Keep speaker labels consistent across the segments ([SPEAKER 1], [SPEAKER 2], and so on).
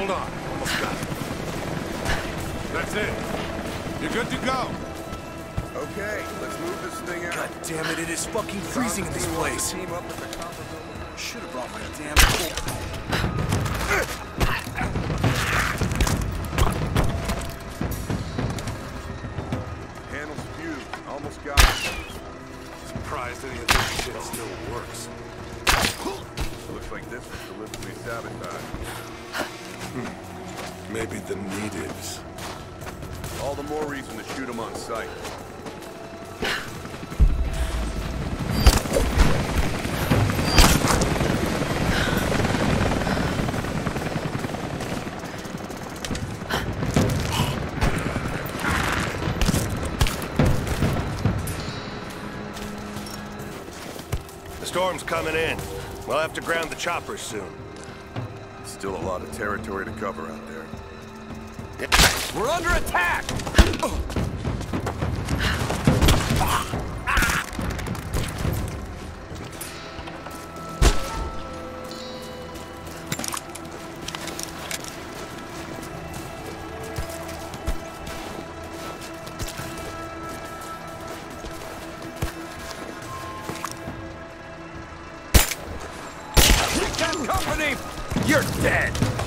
[SPEAKER 1] Hold on. Almost got it. That's it. You're good to go.
[SPEAKER 2] Okay, let's move this thing out.
[SPEAKER 3] God damn it, it is fucking freezing in this place.
[SPEAKER 2] Team up at the.
[SPEAKER 3] Should have brought my damn coat.
[SPEAKER 2] Panel's fused. Almost got it.
[SPEAKER 1] Surprised any of this shit still works.
[SPEAKER 2] Looks like this was deliberately sabotaged.
[SPEAKER 1] Maybe the natives.
[SPEAKER 2] All the more reason to shoot them on sight.
[SPEAKER 4] The storm's coming in. We'll have to ground the choppers soon.
[SPEAKER 2] Still a lot of territory to cover out there.
[SPEAKER 3] We're under attack! Company! You're dead!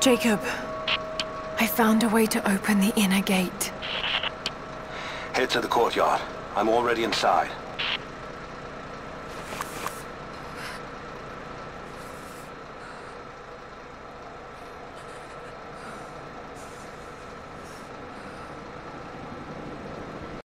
[SPEAKER 5] Jacob, I found a way to open the inner gate.
[SPEAKER 6] Head to the courtyard. I'm already inside.